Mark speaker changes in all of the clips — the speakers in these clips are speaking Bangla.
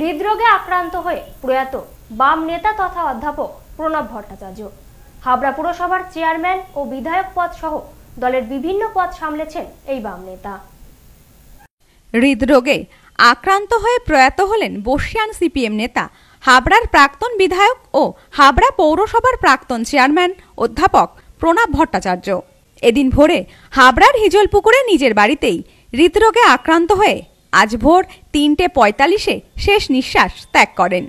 Speaker 1: হৃদরোগে আক্রান্ত হয়ে প্রয়াত বাম নেতা তথা অধ্যাপক প্রণব ভট্টাচার্য। হাবড়া পুরসভার চেয়ারম্যান ও বিধায়ক পদ সহ দলের বিভিন্ন পদ সামলেছেন এই বাম নেতা।
Speaker 2: হৃদরোগে আক্রান্ত হয়ে প্রয়াত হলেন বর্ষিয়ান সিপিএম নেতা, হাবড়ার প্রাক্তন বিধায়ক ও হাবড়া পৌরসভার প্রাক্তন চেয়ারম্যান, অধ্যাপক প্রণব ভট্টাচার্য। এদিন ভোরে হাবড়ার হিজলপুকুরে নিজের বাড়িতেই হৃদরোগে আক্রান্ত হয়ে আজ ভোর তিনটে পঁয়তাল্লিশে শেষ নিঃশ্বাস ত্যাগ করেন।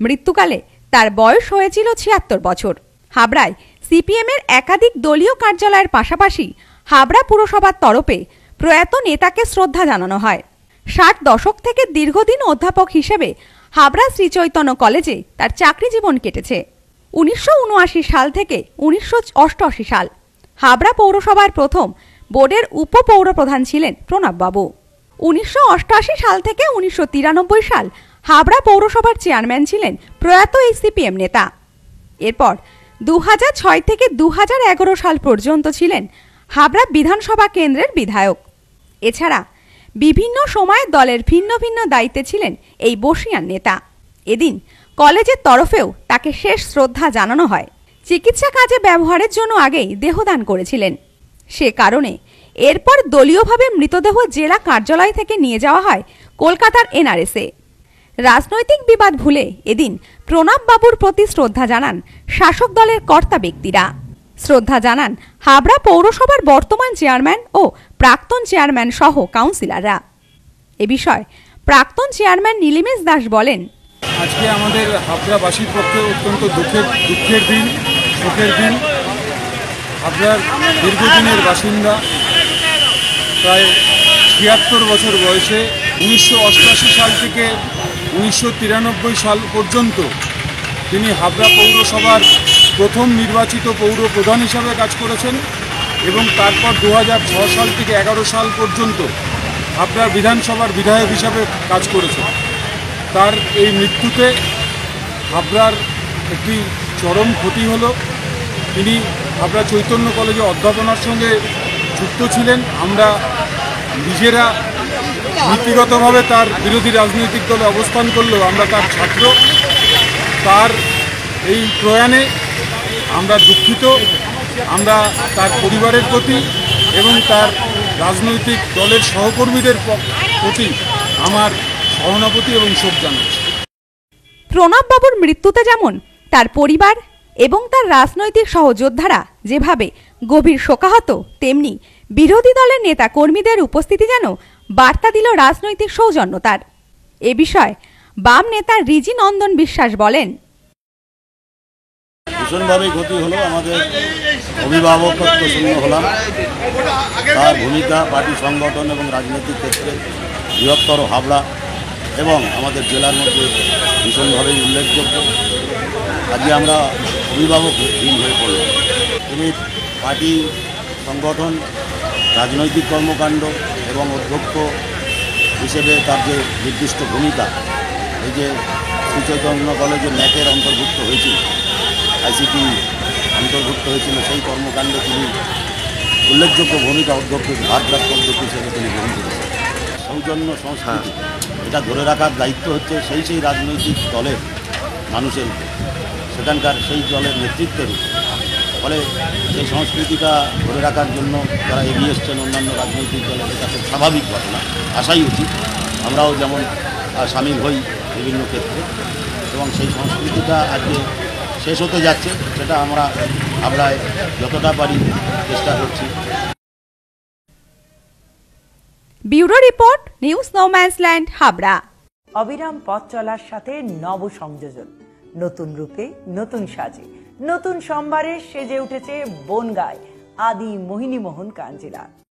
Speaker 2: মৃত্যুকালে তার বয়স হয়েছিল ছিয়াত্তর বছর। হাবড়ায় সিপিএমের একাধিক দলীয় কার্যালয়ের পাশাপাশি হাবড়া পুরসভার তরফে প্রয়াত নেতাকে শ্রদ্ধা জানানো হয়। ষাট দশক থেকে দীর্ঘদিন অধ্যাপক হিসেবে হাবড়া শ্রীচৈতন্য কলেজে তার চাকরি জীবন কেটেছে। উনিশশো উনআশি সাল থেকে উনিশশো অষ্টআশি সাল হাবড়া পৌরসভার প্রথম বোর্ডের উপপৌরপ্রধান ছিলেন প্রণববাবু। উনিশশো সাল থেকে উনিশশো তিরানব্বই সাল হাবড়া পৌরসভার চেয়ারম্যান ছিলেন প্রয়াত এই সিপিএম নেতা। এরপর দু ছয় থেকে দু হাজার এগারো সাল পর্যন্ত ছিলেন হাবড়া বিধানসভা কেন্দ্রের বিধায়ক। এছাড়া বিভিন্ন সময়ে দলের ভিন্ন ভিন্ন দায়িত্বে ছিলেন এই বসিয়ান নেতা। এদিন কলেজের তরফেও তাকে শেষ শ্রদ্ধা জানানো হয়। চিকিৎসা কাজে ব্যবহারের জন্য আগেই দেহদান করেছিলেন। সে কারণে এরপর দলীয়ভাবে মৃতদেহ জেলা কার্যালয় থেকে নিয়ে যাওয়া হয় কলকাতার এনআরএসে। রাজনৈতিক বিবাদ ভুলে এদিন প্রণব বাবুর প্রতি শ্রদ্ধা জানান শাসক দলের কর্তা ব্যক্তিরা। শ্রদ্ধা জানান হাবড়া পৌরসভার বর্তমান চেয়ারম্যান ও প্রাক্তন চেয়ারম্যান সহ কাউন্সিলররা। এ বিষয়ে প্রাক্তন চেয়ারম্যান নীলিমেশ দাস বলেন,
Speaker 3: আজকে আমাদের হাবড়াবাসীর পক্ষে অত্যন্ত দুঃখের দুঃখের দিন শোকের দিন। হাবড়ার দীর্ঘদিনের বাসিন্দা প্রায় ছিয়াত্তর বছর বয়সে উনিশশো অষ্টআশি সাল থেকে উনিশশো তিরানব্বই সাল পর্যন্ত তিনি হাবড়া পৌরসভার প্রথম নির্বাচিত পৌর প্রধান হিসাবে কাজ করেছেন এবং তারপর দু সাল থেকে এগারো সাল পর্যন্ত হাবড়া বিধানসভার বিধায়ক হিসাবে কাজ করেছেন। তার এই মৃত্যুতে হাবড়ার একটি চরম ক্ষতি হলো। তিনি হাবড়া চৈতন্য কলেজে অধ্যাপনার সঙ্গে যুক্ত ছিলেন। আমরা নিজেরা নীতিগতভাবে তার বিরোধী রাজনৈতিক দলে অবস্থান করলেও আমরা তার ছাত্র। তার এই প্রয়াণে আমরা দুঃখিত। আমরা তার পরিবারের প্রতি এবং তার রাজনৈতিক দলের সহকর্মীদের প্রতি আমার সহানুভূতি এবং শোক জানাচ্ছি।
Speaker 2: প্রণব বাবুর মৃত্যুতে যেমন তার পরিবার এবং তার রাজনৈতিক সহযোদ্ধারা যেভাবে গভীর শোকাহত, তেমনি বিরোধী দলের নেতা কর্মীদের উপস্থিতি যেন বার্তা দিল রাজনৈতিক সৌজন্যতার এ বিষয়ে বাম নেতা রিজি নন্দন বিশ্বাস বলেন
Speaker 4: ভীষণভাবেই ক্ষতি হলো আমাদের অভিভাবকত্ব শূন্য হলাম। তার ভূমিকা, পার্টি সংগঠন এবং রাজনৈতিক ক্ষেত্রে বৃহত্তর হাবড়া এবং আমাদের জেলার মধ্যে ভীষণভাবেই উল্লেখযোগ্য। আজকে আমরা অভিভাবকহীন হয়ে পড়লাম তিনি পার্টি সংগঠন রাজনৈতিক কর্মকাণ্ড এবং অধ্যক্ষ হিসেবে তার যে নির্দিষ্ট ভূমিকা এই যে শ্রীচৈতন্য কলেজে ম্যাকের অন্তর্ভুক্ত হয়েছিল আইসিটি অন্তর্ভুক্ত হয়েছিল সেই কর্মকাণ্ডে তিনি উল্লেখযোগ্য ভূমিকা অধ্যক্ষ ভারপ্রাপ্ত অধ্যক্ষ হিসেবে তিনি গ্রহণ করেছেন। সৌজন্য সংস্কৃতি এটা ধরে রাখার দায়িত্ব হচ্ছে সেই সেই রাজনৈতিক দলের মানুষের সেখানকার সেই দলের নেতৃত্বের উপর। ফলে সেই সংস্কৃতিটা ধরে রাখার জন্য যারা এগিয়ে এসছেন অন্যান্য রাজনৈতিক দলের এটা খুব স্বাভাবিক ঘটনা আসাই উচিত। আমরাও যেমন সামিল হই বিভিন্ন ক্ষেত্রে এবং সেই সংস্কৃতিটা আজকে শেষ হতে যাচ্ছে সেটা আমরা আমরা যতটা পারি চেষ্টা করছি।
Speaker 2: Bureau report news no man's land Habra.
Speaker 5: অবিরাম পথ চলার সাথে নব সংযোজন নতুন রূপে নতুন সাজে। নতুন সোমবারে সেজে উঠেছে বনগায়। আদি মোহিনী মোহন কাঞ্জিলা